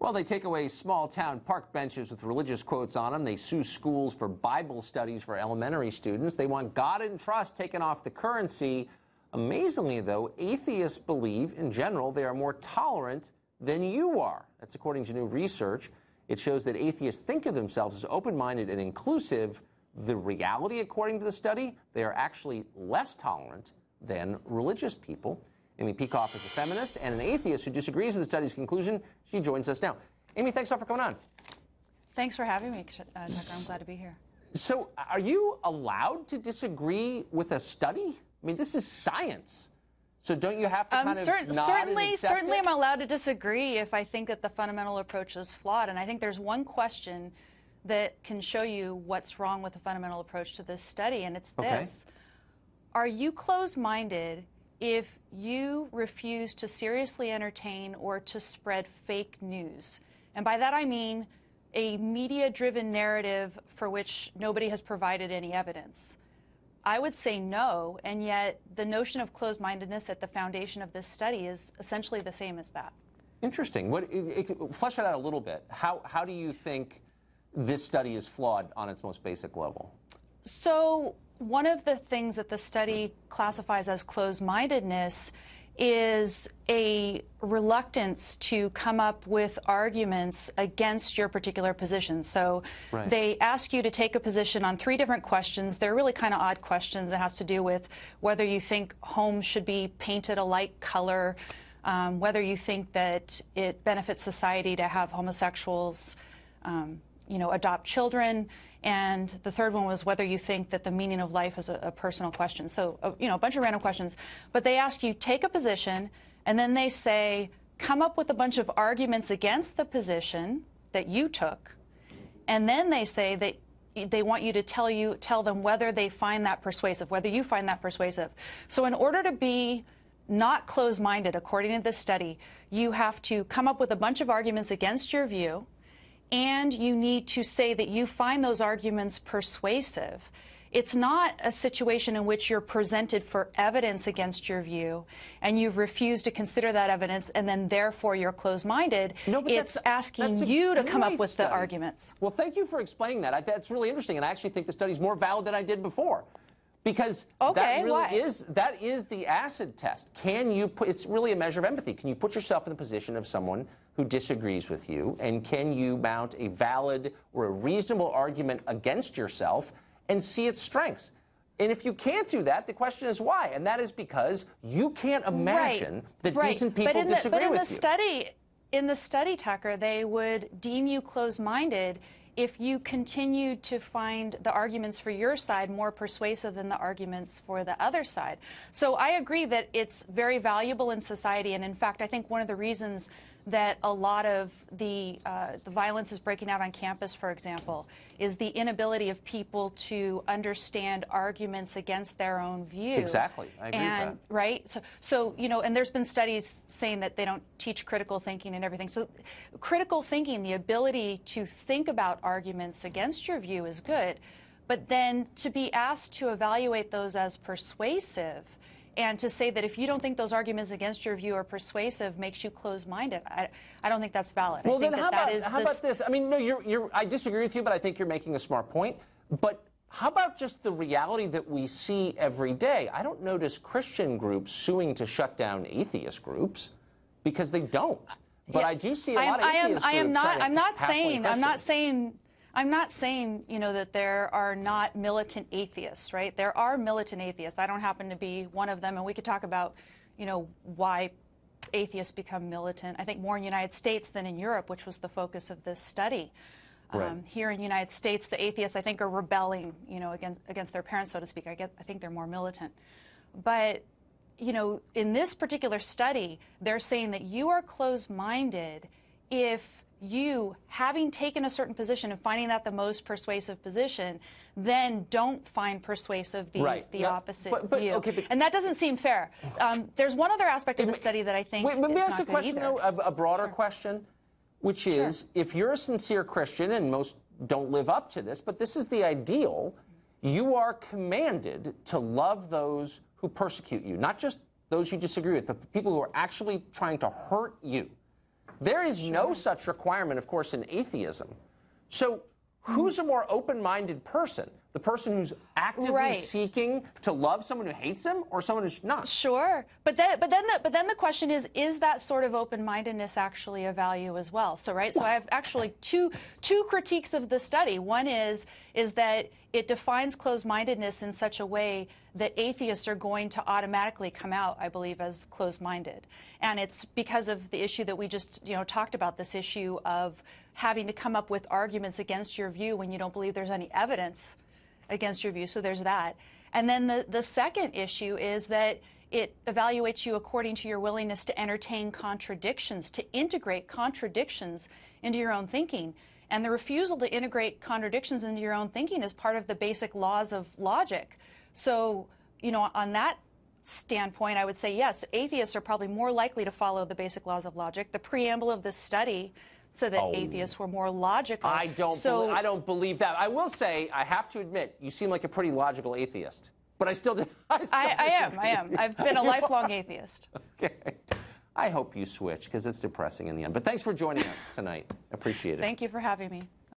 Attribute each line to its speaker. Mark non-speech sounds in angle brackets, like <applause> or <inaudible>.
Speaker 1: Well, they take away small town park benches with religious quotes on them. They sue schools for Bible studies for elementary students. They want God and trust taken off the currency. Amazingly, though, atheists believe in general they are more tolerant than you are. That's according to new research. It shows that atheists think of themselves as open minded and inclusive. The reality, according to the study, they are actually less tolerant than religious people. Amy Peikoff is a feminist and an atheist who disagrees with the study's conclusion. She joins us now. Amy, thanks a lot for coming on.
Speaker 2: Thanks for having me, uh, Tucker. I'm glad to be here.
Speaker 1: So, are you allowed to disagree with a study? I mean, this is science. So don't you have to um, kind of cer
Speaker 2: certainly, certainly,
Speaker 1: it?
Speaker 2: I'm allowed to disagree if I think that the fundamental approach is flawed. And I think there's one question that can show you what's wrong with the fundamental approach to this study, and it's
Speaker 1: okay.
Speaker 2: this: Are you closed-minded if you refuse to seriously entertain or to spread fake news. And by that I mean a media-driven narrative for which nobody has provided any evidence. I would say no, and yet the notion of closed-mindedness at the foundation of this study is essentially the same as that.
Speaker 1: Interesting. What, it, it, flesh it out a little bit. How, how do you think this study is flawed on its most basic level?
Speaker 2: So one of the things that the study classifies as closed-mindedness is a reluctance to come up with arguments against your particular position. So
Speaker 1: right.
Speaker 2: they ask you to take a position on three different questions. They're really kind of odd questions. It has to do with whether you think homes should be painted a light color, um, whether you think that it benefits society to have homosexuals um, you know, adopt children. And the third one was whether you think that the meaning of life is a, a personal question. So, uh, you know, a bunch of random questions. But they ask you, take a position, and then they say, come up with a bunch of arguments against the position that you took. And then they say that they want you to tell you tell them whether they find that persuasive, whether you find that persuasive. So in order to be not closed-minded, according to this study, you have to come up with a bunch of arguments against your view, and you need to say that you find those arguments persuasive. It's not a situation in which you're presented for evidence against your view and you've refused to consider that evidence and then therefore you're closed-minded.
Speaker 1: No,
Speaker 2: it's
Speaker 1: that's,
Speaker 2: asking
Speaker 1: that's
Speaker 2: you to come up with
Speaker 1: study.
Speaker 2: the arguments.
Speaker 1: Well, thank you for explaining that. I, that's really interesting and I actually think the study's more valid than I did before. Because
Speaker 2: okay,
Speaker 1: that really
Speaker 2: why?
Speaker 1: is that is the acid test. Can you put it's really a measure of empathy. Can you put yourself in the position of someone who disagrees with you and can you mount a valid or a reasonable argument against yourself and see its strengths? And if you can't do that, the question is why? And that is because you can't imagine
Speaker 2: right,
Speaker 1: that
Speaker 2: right.
Speaker 1: decent people
Speaker 2: but in
Speaker 1: disagree
Speaker 2: the, but in
Speaker 1: with
Speaker 2: the
Speaker 1: you.
Speaker 2: Study, in the study, Tucker, they would deem you closed-minded if you continue to find the arguments for your side more persuasive than the arguments for the other side. So I agree that it's very valuable in society, and in fact, I think one of the reasons that a lot of the, uh, the violence is breaking out on campus, for example, is the inability of people to understand arguments against their own view.
Speaker 1: Exactly. I agree
Speaker 2: and,
Speaker 1: with
Speaker 2: that. Right? So, so, you know, and there's been studies saying that they don't teach critical thinking and everything. So critical thinking, the ability to think about arguments against your view is good, but then to be asked to evaluate those as persuasive and to say that if you don't think those arguments against your view are persuasive makes you closed-minded, I, I don't think that's valid.
Speaker 1: Well,
Speaker 2: then
Speaker 1: how,
Speaker 2: that
Speaker 1: about, how about this? I mean, no, you're, you're, I disagree with you, but I think you're making a smart point. But how about just the reality that we see every day? I don't notice Christian groups suing to shut down atheist groups because they don't. But
Speaker 2: yeah.
Speaker 1: I do see a
Speaker 2: I
Speaker 1: lot
Speaker 2: am,
Speaker 1: of atheist
Speaker 2: I am, I am not. I'm not
Speaker 1: saying.
Speaker 2: I'm not saying. I'm not saying, you know, that there are not militant atheists, right? There are militant atheists. I don't happen to be one of them, and we could talk about, you know, why atheists become militant. I think more in the United States than in Europe, which was the focus of this study.
Speaker 1: Right.
Speaker 2: Um, here in the United States, the atheists, I think, are rebelling, you know, against, against their parents, so to speak. I, get, I think they're more militant. But, you know, in this particular study, they're saying that you are closed-minded if you, having taken a certain position and finding that the most persuasive position, then don't find persuasive the,
Speaker 1: right.
Speaker 2: the
Speaker 1: no,
Speaker 2: opposite
Speaker 1: but, but,
Speaker 2: view.
Speaker 1: Okay, but,
Speaker 2: and that doesn't seem fair. Um, there's one other aspect of the study that I think
Speaker 1: wait, let me ask a question, though, a, a broader
Speaker 2: sure.
Speaker 1: question, which is,
Speaker 2: sure.
Speaker 1: if you're a sincere Christian, and most don't live up to this, but this is the ideal, you are commanded to love those who persecute you, not just those you disagree with, but people who are actually trying to hurt you. There is no such requirement, of course, in atheism. So who's a more open-minded person? The person who's actively
Speaker 2: Right.
Speaker 1: seeking to love someone who hates them or someone who's not?
Speaker 2: Sure, but then, but then, the, but then the question is: Is that sort of open-mindedness actually a value as well? So, right. So, I have actually two two critiques of the study. One is is that it defines closed-mindedness in such a way that atheists are going to automatically come out, I believe, as closed-minded, and it's because of the issue that we just you know talked about. This issue of having to come up with arguments against your view when you don't believe there's any evidence against your view. So there's that. And then the, the second issue is that it evaluates you according to your willingness to entertain contradictions, to integrate contradictions into your own thinking. And the refusal to integrate contradictions into your own thinking is part of the basic laws of logic. So, you know, on that standpoint, I would say yes, atheists are probably more likely to follow the basic laws of logic. The preamble of this study said that
Speaker 1: Oh.
Speaker 2: atheists were more logical.
Speaker 1: I don't,
Speaker 2: so,
Speaker 1: belie- I don't believe that. I will say, I have to admit, you seem like a pretty logical atheist. But I still, <laughs> I, still
Speaker 2: I, I am. I am. I've been a lifelong atheist. <laughs>
Speaker 1: Okay. I hope you switch because it's depressing in the end. But thanks for joining us tonight. Appreciate it.
Speaker 2: Thank you for having me.